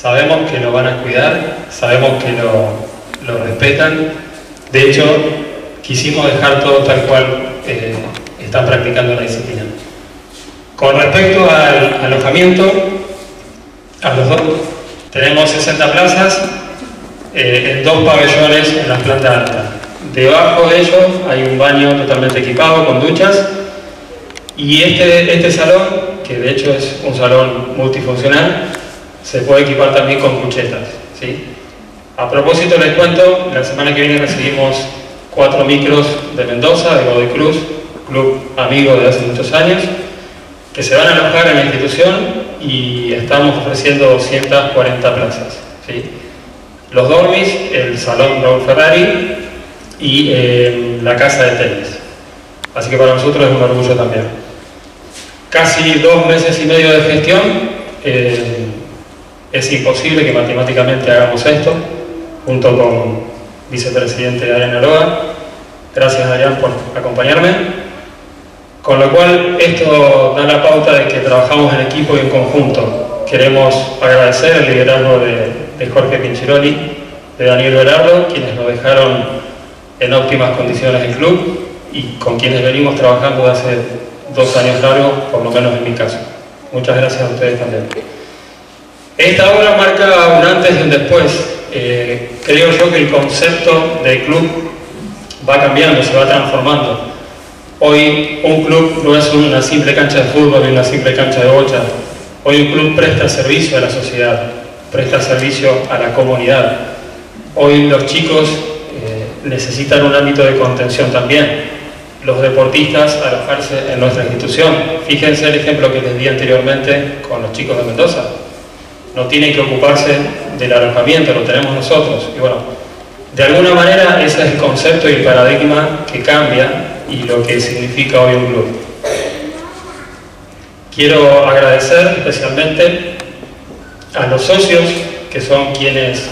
Sabemos que lo van a cuidar, sabemos que lo, lo respetan. De hecho, quisimos dejar todo tal cual eh, están practicando la disciplina. Con respecto al alojamiento, a los dos, tenemos 60 plazas eh, en dos pabellones en la planta alta. Debajo de ellos hay un baño totalmente equipado con duchas y este, este salón, que de hecho es un salón multifuncional, se puede equipar también con cuchetas. ¿sí? A propósito les cuento, la semana que viene recibimos cuatro micros de Mendoza, de Godoy Cruz, club amigo de hace muchos años, que se van a alojar en la institución y estamos ofreciendo 240 plazas. ¿sí? Los dormis, el salón Raúl Ferrari y eh, la casa de tenis. Así que para nosotros es un orgullo también. Casi dos meses y medio de gestión, eh, es imposible que matemáticamente hagamos esto, junto con vicepresidente Adrián Aroa. Gracias Adrián por acompañarme. Con lo cual esto da la pauta de que trabajamos en equipo y en conjunto. Queremos agradecer el liderazgo de, Jorge Pinchiroli, de Daniel Berardo, quienes nos dejaron en óptimas condiciones el club y con quienes venimos trabajando hace dos años largos, por lo menos en mi caso. Muchas gracias a ustedes también. Esta obra marca un antes y un después eh, creo yo que el concepto del club va cambiando, se va transformando. Hoy un club no es una simple cancha de fútbol ni una simple cancha de bocha. Hoy un club presta servicio a la sociedad, presta servicio a la comunidad. Hoy los chicos eh, necesitan un ámbito de contención también. Los deportistas alojarse en nuestra institución. Fíjense el ejemplo que les di anteriormente con los chicos de Mendoza no tiene que ocuparse del alojamiento, lo tenemos nosotros. Y bueno, de alguna manera ese es el concepto y el paradigma que cambia y lo que significa hoy un club. Quiero agradecer especialmente a los socios que son quienes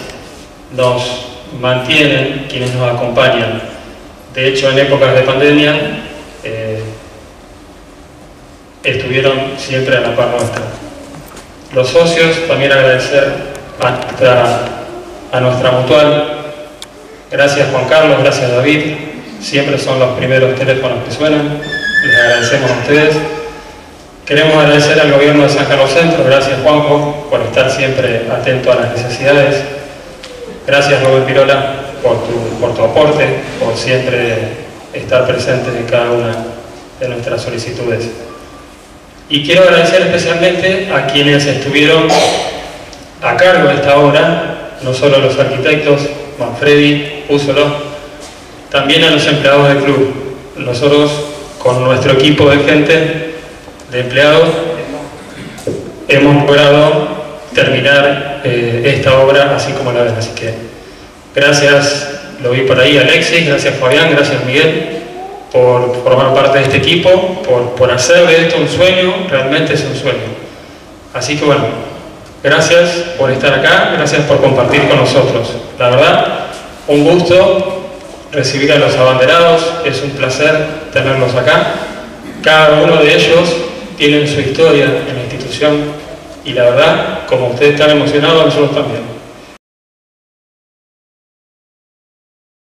nos mantienen, quienes nos acompañan. De hecho, en épocas de pandemia eh, estuvieron siempre a la par nuestra los socios, también agradecer a nuestra, a mutual. Gracias Juan Carlos, gracias David, siempre son los primeros teléfonos que suenan, les agradecemos a ustedes. Queremos agradecer al gobierno de San Carlos Centro, gracias Juanjo por estar siempre atento a las necesidades. Gracias Rubén Pirola por tu, por tu aporte, por siempre estar presente en cada una de nuestras solicitudes. Y quiero agradecer especialmente a quienes estuvieron a cargo de esta obra, no solo a los arquitectos, Manfredi, Úsolo, también a los empleados del club. Nosotros, con nuestro equipo de gente, de empleados, hemos logrado terminar eh, esta obra así como la ven. Así que gracias, lo vi por ahí, Alexis, gracias Fabián, gracias Miguel por formar parte de este equipo, por, por hacer de esto un sueño, realmente es un sueño. Así que bueno, gracias por estar acá, gracias por compartir con nosotros. La verdad, un gusto recibir a los abanderados, es un placer tenerlos acá. Cada uno de ellos tiene su historia en la institución y la verdad, como ustedes están emocionados, nosotros también.